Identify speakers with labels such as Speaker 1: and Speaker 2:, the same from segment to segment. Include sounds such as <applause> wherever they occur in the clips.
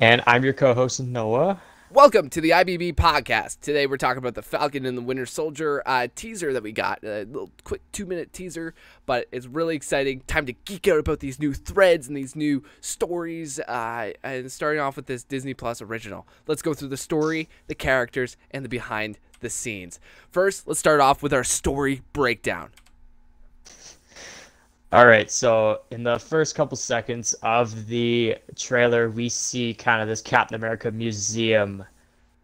Speaker 1: And I'm your co host, Noah.
Speaker 2: Welcome to the IBB podcast. Today we're talking about the Falcon and the Winter Soldier uh, teaser that we got. A little quick two minute teaser, but it's really exciting. Time to geek out about these new threads and these new stories. Uh, and starting off with this Disney Plus original. Let's go through the story, the characters, and the behind the scenes. First, let's start off with our story breakdown.
Speaker 1: All right, so in the first couple seconds of the trailer, we see kind of this Captain America museum,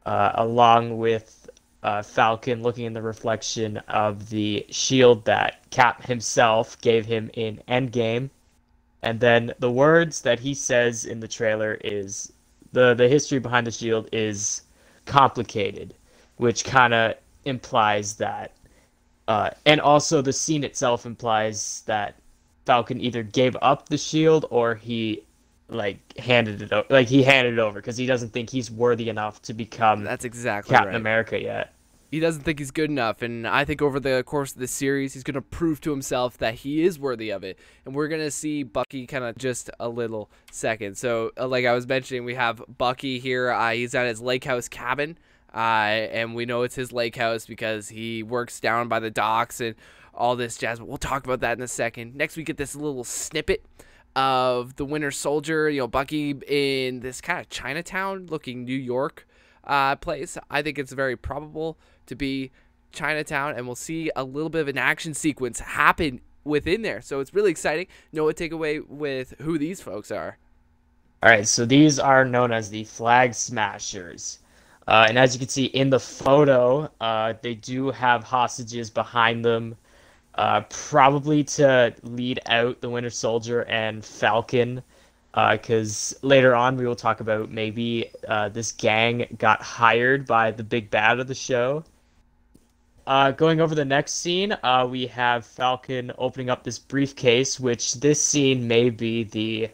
Speaker 1: uh, along with uh, Falcon looking in the reflection of the shield that Cap himself gave him in Endgame. And then the words that he says in the trailer is the the history behind the shield is complicated, which kind of implies that, uh, and also the scene itself implies that Falcon either gave up the shield or he like handed it over like he handed it over because he doesn't think he's worthy enough to become
Speaker 2: That's exactly
Speaker 1: Captain
Speaker 2: right.
Speaker 1: America yet.
Speaker 2: He doesn't think he's good enough, and I think over the course of the series, he's going to prove to himself that he is worthy of it. And we're going to see Bucky kind of just a little second. So, uh, like I was mentioning, we have Bucky here. Uh, he's at his lake house cabin, uh, and we know it's his lake house because he works down by the docks and all this jazz. But we'll talk about that in a second. Next, we get this little snippet of the Winter Soldier, you know, Bucky in this kind of Chinatown looking New York uh, place. I think it's very probable to be Chinatown, and we'll see a little bit of an action sequence happen within there. So it's really exciting. Noah, take away with who these folks are.
Speaker 1: All right, so these are known as the Flag Smashers. Uh, and as you can see in the photo, uh, they do have hostages behind them, uh, probably to lead out the Winter Soldier and Falcon. Because later on, we will talk about maybe uh, this gang got hired by the big bad of the show. Uh, going over the next scene, uh, we have Falcon opening up this briefcase, which this scene may be the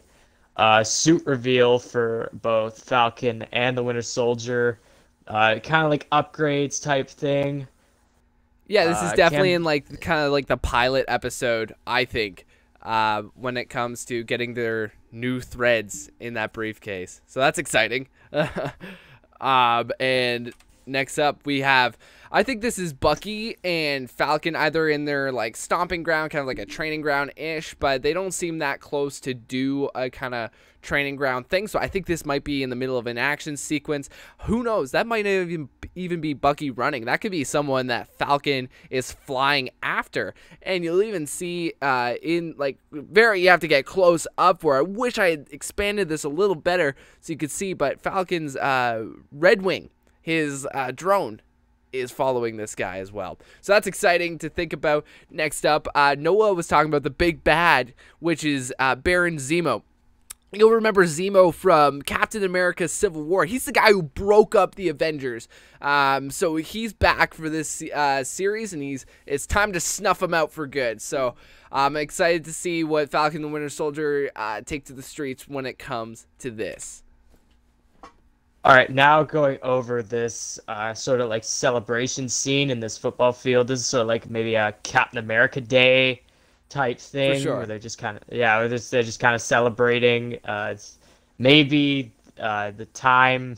Speaker 1: uh, suit reveal for both Falcon and the Winter Soldier. Uh, kind of like upgrades type thing.
Speaker 2: Yeah, this is
Speaker 1: Uh,
Speaker 2: definitely
Speaker 1: Cam-
Speaker 2: in like kind of like the pilot episode, I think, uh, when it comes to getting their new threads in that briefcase. So that's exciting. <laughs> um, and next up, we have. I think this is Bucky and Falcon either in their like stomping ground, kind of like a training ground ish, but they don't seem that close to do a kind of training ground thing. So I think this might be in the middle of an action sequence. Who knows? That might even even be Bucky running. That could be someone that Falcon is flying after, and you'll even see uh, in like very. You have to get close up. Where I wish I had expanded this a little better so you could see, but Falcon's uh, Red Wing, his uh, drone is following this guy as well. So that's exciting to think about. Next up, uh, Noah was talking about the big bad, which is uh, Baron Zemo. You'll remember Zemo from Captain America Civil War. He's the guy who broke up the Avengers. Um, so he's back for this uh, series, and he's it's time to snuff him out for good. So I'm excited to see what Falcon the Winter Soldier uh, take to the streets when it comes to this.
Speaker 1: All right, now going over this uh, sort of like celebration scene in this football field. This is sort of like maybe a Captain America Day type thing,
Speaker 2: sure.
Speaker 1: where they're just kind of yeah, they're just, they're just kind of celebrating. Uh, maybe uh, the time,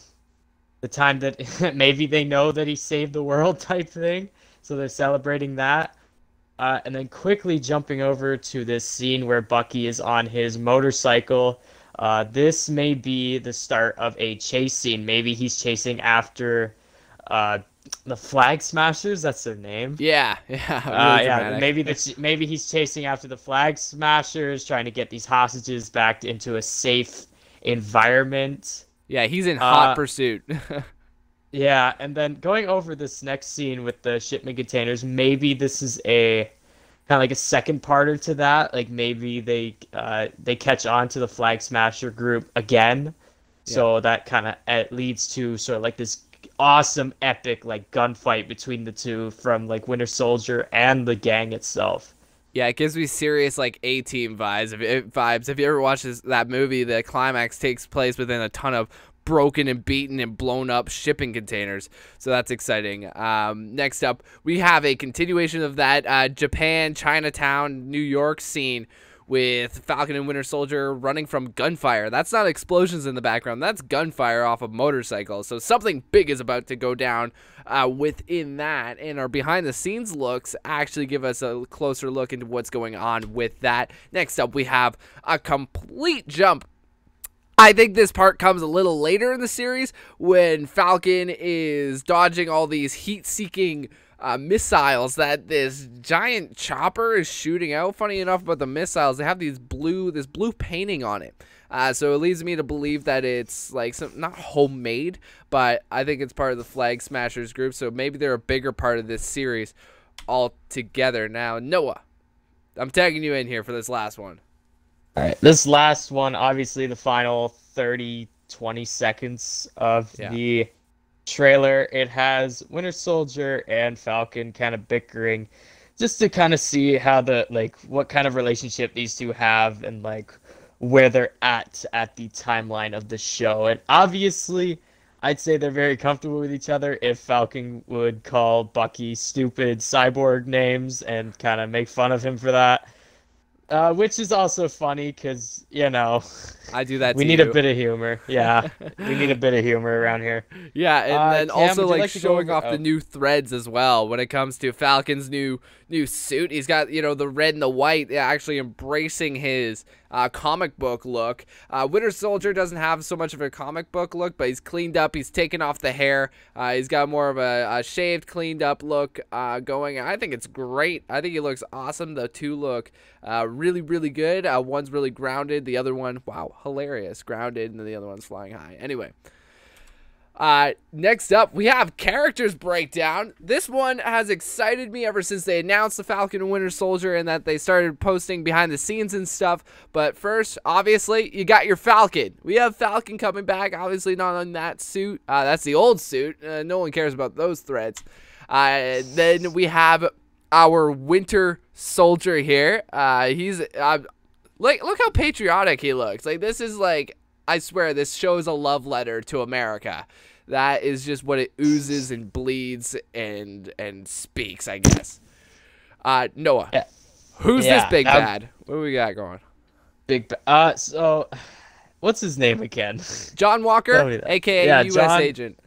Speaker 1: the time that <laughs> maybe they know that he saved the world <laughs> type thing, so they're celebrating that. Uh, and then quickly jumping over to this scene where Bucky is on his motorcycle. Uh, this may be the start of a chase scene. Maybe he's chasing after uh, the Flag Smashers. That's their name.
Speaker 2: Yeah, <laughs> yeah, really
Speaker 1: Uh, yeah, maybe the, maybe he's chasing after the Flag Smashers, trying to get these hostages back into a safe environment.
Speaker 2: yeah, he's in hot
Speaker 1: uh,
Speaker 2: pursuit. <laughs>
Speaker 1: Yeah, and then going over this next scene with the shipment containers, maybe this is a kind of like a second parter to that. Like maybe they uh, they catch on to the Flag Smasher group again, so that kind of leads to sort of like this awesome epic like gunfight between the two from like Winter Soldier and the gang itself.
Speaker 2: Yeah, it gives me serious like A Team vibes. If vibes. If you ever watch this, that movie, the climax takes place within a ton of broken and beaten and blown up shipping containers. So that's exciting. Um, next up, we have a continuation of that uh, Japan, Chinatown, New York scene with Falcon and Winter Soldier running from gunfire. That's not explosions in the background, that's gunfire off of motorcycles. So something big is about to go down uh, within that. And our behind the scenes looks actually give us a closer look into what's going on with that. Next up, we have a complete jump I think this part comes a little later in the series when Falcon is dodging all these heat seeking uh, missiles that this giant chopper is shooting out. Funny enough about the missiles, they have these blue, this blue painting on it. Uh, so it leads me to believe that it's like some not homemade, but I think it's part of the Flag Smashers group. So maybe they're a bigger part of this series altogether. Now, Noah, I'm tagging you in here for this last one.
Speaker 1: All right, this last one, obviously the final 30, 20 seconds of yeah. the trailer, it has Winter Soldier and Falcon kind of bickering just to kind of see how the like what kind of relationship these two have and like where they're at at the timeline of the show. And obviously, I'd say they're very comfortable with each other if Falcon would call Bucky stupid cyborg names and kind of make fun of him for that. Uh, which is also funny because you know
Speaker 2: I do that. Too. <laughs>
Speaker 1: We need
Speaker 2: you.
Speaker 1: a bit of humor. Yeah, <laughs> we need a bit of humor around here.
Speaker 2: Yeah, and uh, then Cam, also like, like showing off oh. the new threads as well when it comes to Falcon's new new suit. He's got you know the red and the white, actually embracing his uh, comic book look. Uh, Winter Soldier doesn't have so much of a comic book look, but he's cleaned up. He's taken off the hair. Uh, he's got more of a, a shaved, cleaned up look uh, going. I think it's great. I think he looks awesome. The two look uh, really, really good. Uh, one's really grounded. The other one, wow, hilarious, grounded, and then the other one's flying high. Anyway. Uh, next up, we have characters breakdown. This one has excited me ever since they announced the Falcon and Winter Soldier and that they started posting behind the scenes and stuff. But first, obviously, you got your Falcon. We have Falcon coming back, obviously not on that suit. Uh, that's the old suit. Uh, no one cares about those threads. Uh, then we have our Winter Soldier here. Uh, he's uh, like, look how patriotic he looks. Like this is like I swear this shows a love letter to America. That is just what it oozes and bleeds and and speaks, I guess. Uh, Noah, yeah. who's yeah, this big um, bad? What do we got going?
Speaker 1: Big ba- uh, so what's his name again?
Speaker 2: John Walker, aka yeah, U.S. John, agent.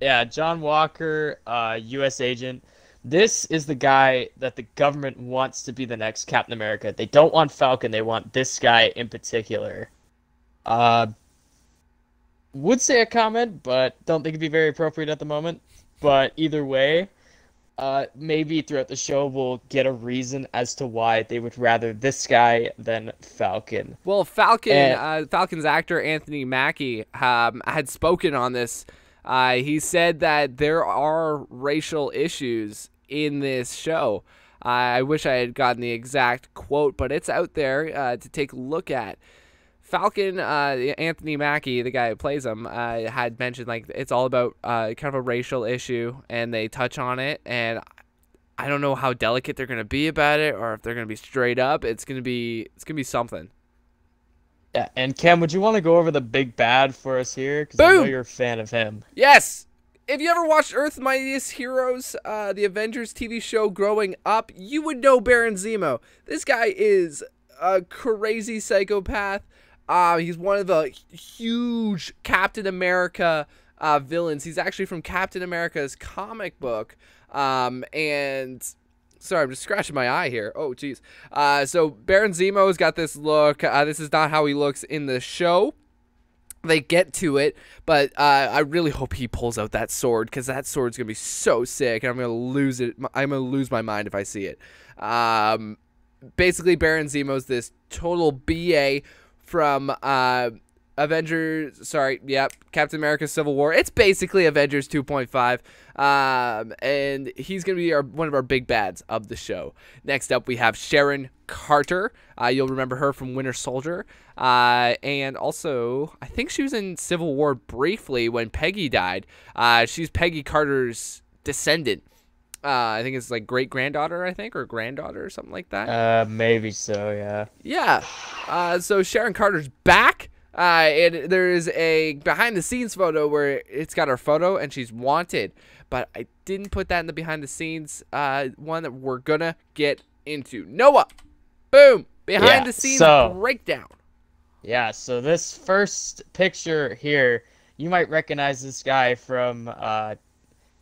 Speaker 1: Yeah, John Walker, uh, U.S. agent. This is the guy that the government wants to be the next Captain America. They don't want Falcon. They want this guy in particular. Uh, would say a comment, but don't think it'd be very appropriate at the moment. But either way, uh, maybe throughout the show we'll get a reason as to why they would rather this guy than Falcon.
Speaker 2: Well, Falcon, and, uh, Falcon's actor Anthony Mackie um, had spoken on this. Uh, he said that there are racial issues in this show. I wish I had gotten the exact quote, but it's out there uh, to take a look at. Falcon, uh, Anthony Mackie, the guy who plays him, uh, had mentioned like it's all about uh, kind of a racial issue, and they touch on it. And I don't know how delicate they're gonna be about it, or if they're gonna be straight up. It's gonna be it's gonna be something.
Speaker 1: Yeah, and Cam, would you want to go over the big bad for us here? Because I know you're a fan of him.
Speaker 2: Yes. If you ever watched Earth Mightiest Heroes, uh, the Avengers TV show growing up, you would know Baron Zemo. This guy is a crazy psychopath uh, he's one of the huge Captain America uh, villains. He's actually from Captain America's comic book. Um, and sorry, I'm just scratching my eye here. Oh, jeez. Uh, so Baron Zemo's got this look. Uh, this is not how he looks in the show. They get to it, but uh, I really hope he pulls out that sword because that sword's gonna be so sick, and I'm gonna lose it. I'm gonna lose my mind if I see it. Um, basically, Baron Zemo's this total BA from uh, Avengers. Sorry, yep, Captain America: Civil War. It's basically Avengers 2.5, um, and he's gonna be our, one of our big bads of the show. Next up, we have Sharon Carter. Uh, you'll remember her from Winter Soldier, uh, and also I think she was in Civil War briefly when Peggy died. Uh, she's Peggy Carter's descendant. Uh, I think it's like great granddaughter, I think, or granddaughter or something like that.
Speaker 1: Uh, maybe so, yeah.
Speaker 2: Yeah. Uh, so Sharon Carter's back. Uh, and there is a behind the scenes photo where it's got her photo and she's wanted, but I didn't put that in the behind the scenes uh, one that we're gonna get into. Noah, boom, behind
Speaker 1: Yeah,
Speaker 2: the scenes
Speaker 1: so-
Speaker 2: breakdown.
Speaker 1: Yeah, so this first picture here, you might recognize this guy from. Uh,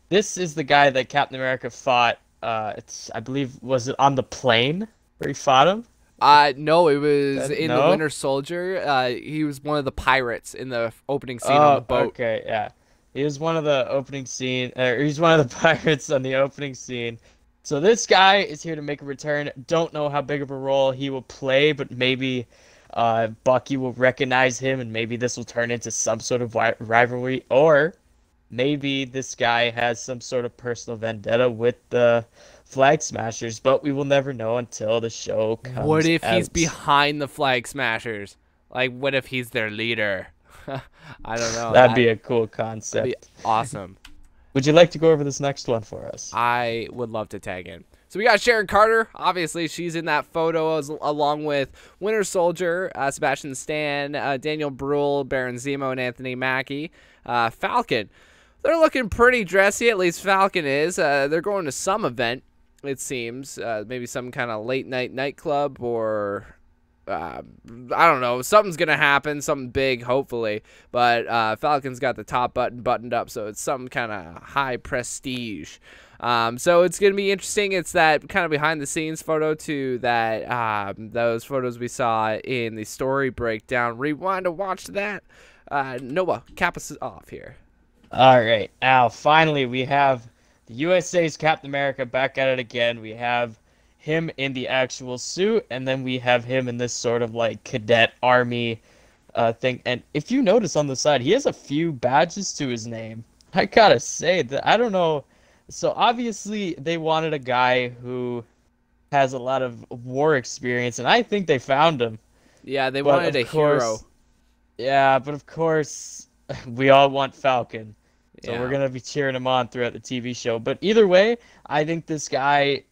Speaker 1: this is the guy that Captain America fought. Uh, it's I believe was it on the plane where he fought him?
Speaker 2: Uh no, it was
Speaker 1: Uh,
Speaker 2: in the? Winter Soldier. Uh, he was one of the pirates in the opening scene on the boat.
Speaker 1: Oh, Okay, yeah. He was one of the opening scene, or he's one of the <laughs> pirates on the opening scene. So this guy is here to make a return. Don't know how big of a role he will play, but maybe uh, Bucky will recognize him, and maybe this will turn into some sort of rivalry, or maybe this guy has some sort of personal vendetta with the Flag Smashers. But we will never know until the show comes.
Speaker 2: What if he's behind the Flag Smashers? Like, what if he's their leader? <laughs> I don't know.
Speaker 1: That'd be a cool concept.
Speaker 2: awesome.
Speaker 1: Would you like to go over this next one for us?
Speaker 2: I would love to tag in. So we got Sharon Carter. Obviously, she's in that photo as, along with Winter Soldier, uh, Sebastian Stan, uh, Daniel Bruhl, Baron Zemo, and Anthony Mackie. Uh, Falcon. They're looking pretty dressy. At least Falcon is. Uh, they're going to some event. It seems uh, maybe some kind of late night nightclub or uh, I don't know. Something's gonna happen, something big, hopefully. But uh, Falcon's got the top button buttoned up, so it's some kind of high prestige. Um, so it's gonna be interesting. It's that kind of behind the scenes photo too. that um, those photos we saw in the story breakdown. Rewind to watch that. Uh, Noah, cap us off here.
Speaker 1: All right. Now, finally, we have the USA's Captain America back at it again. We have him in the actual suit, and then we have him in this sort of like cadet army uh, thing. And if you notice on the side, he has a few badges to his name. I gotta say that I don't know. So obviously, they wanted a guy who has a lot of war experience, and I think they found him.
Speaker 2: Yeah, they
Speaker 1: But
Speaker 2: wanted a
Speaker 1: course-
Speaker 2: hero.
Speaker 1: Yeah, but of course, <laughs> we all want Falcon. So
Speaker 2: Yeah.
Speaker 1: we're gonna be cheering him on throughout the TV show. But either way, I think this guy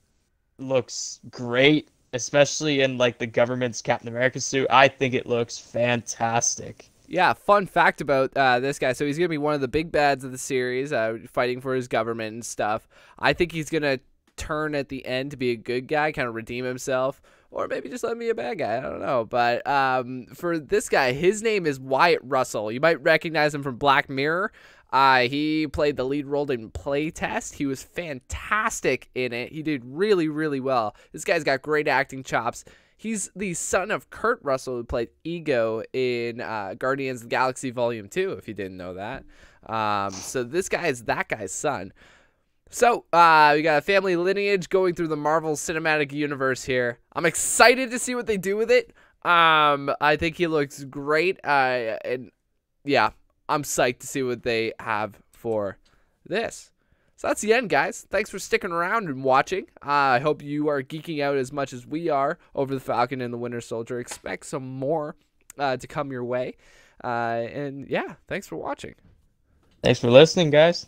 Speaker 1: looks great, especially in like the government's Captain America suit. I think it looks fantastic.
Speaker 2: Yeah, fun fact about uh, this guy. So he's gonna be one of the big bads of the series, uh, fighting for his government and stuff. I think he's gonna turn at the end to be a good guy, kind of redeem himself, or maybe just let me be a bad guy. I don't know. But um, for this guy, his name is Wyatt Russell. You might recognize him from Black Mirror. Uh, he played the lead role in Playtest. He was fantastic in it. He did really, really well. This guy's got great acting chops. He's the son of Kurt Russell, who played Ego in uh, Guardians of the Galaxy Volume 2, if you didn't know that. Um, so this guy is that guy's son. So, uh, we got a family lineage going through the Marvel Cinematic Universe here. I'm excited to see what they do with it. Um, I think he looks great. Uh, and yeah, I'm psyched to see what they have for this. So that's the end, guys. Thanks for sticking around and watching. Uh, I hope you are geeking out as much as we are over the Falcon and the Winter Soldier. Expect some more uh, to come your way. Uh, and yeah, thanks for watching.
Speaker 1: Thanks for listening, guys.